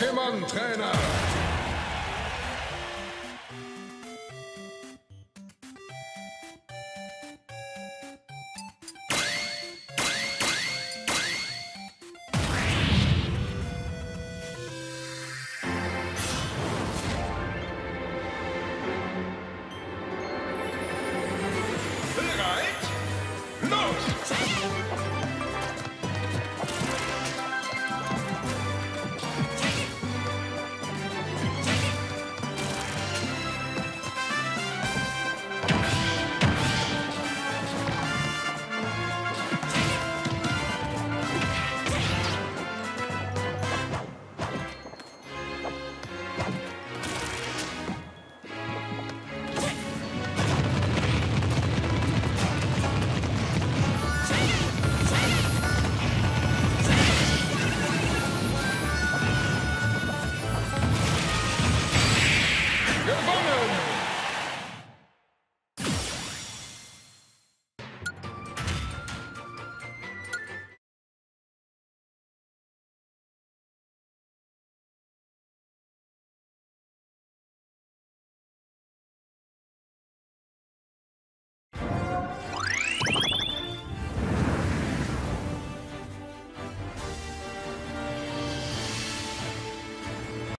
Schimmern, Trainer!